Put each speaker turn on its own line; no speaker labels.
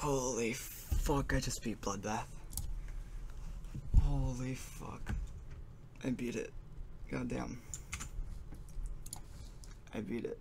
Holy fuck, I just beat Bloodbath. Holy fuck. I beat it. Goddamn. I beat it.